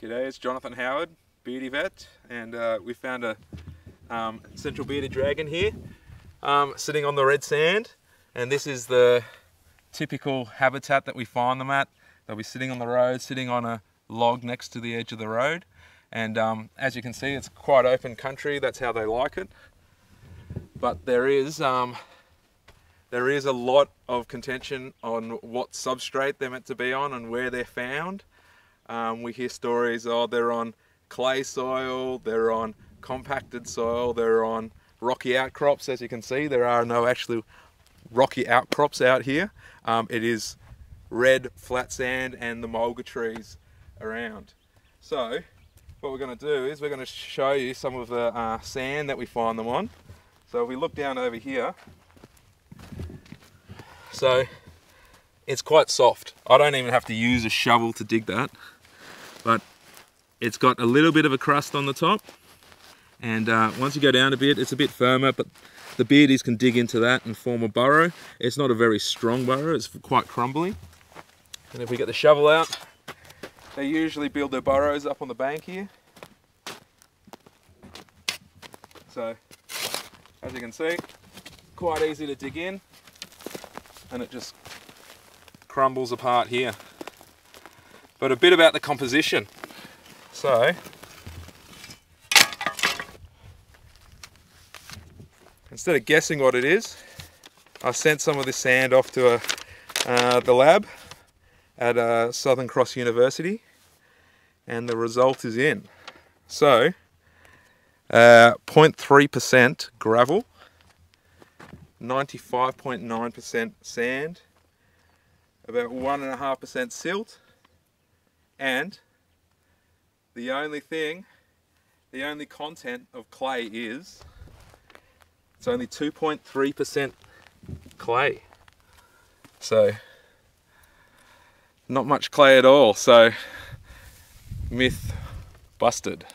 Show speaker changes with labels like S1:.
S1: G'day, it's Jonathan Howard, BeardieVet, and uh, we found a um, central bearded dragon here, um, sitting on the red sand, and this is the typical habitat that we find them at. They'll be sitting on the road, sitting on a log next to the edge of the road, and um, as you can see, it's quite open country. That's how they like it. But there is um, there is a lot of contention on what substrate they're meant to be on and where they're found. Um, we hear stories, oh, they're on clay soil, they're on compacted soil, they're on rocky outcrops. As you can see, there are no actually rocky outcrops out here. Um, it is red flat sand and the mulga trees around. So what we're going to do is we're going to show you some of the uh, sand that we find them on. So if we look down over here, so it's quite soft. I don't even have to use a shovel to dig that but it's got a little bit of a crust on the top. And uh, once you go down a bit it's a bit firmer but the beardies can dig into that and form a burrow. It's not a very strong burrow it's quite crumbly. And if we get the shovel out they usually build their burrows up on the bank here. So as you can see quite easy to dig in and it just crumbles apart here but a bit about the composition. So, instead of guessing what it is, I sent some of this sand off to a, uh, the lab at uh, Southern Cross University and the result is in. So, 0.3% uh, gravel, 95.9% sand, about 1.5% silt, and the only thing, the only content of clay is, it's only 2.3% clay. So, not much clay at all. So, myth busted.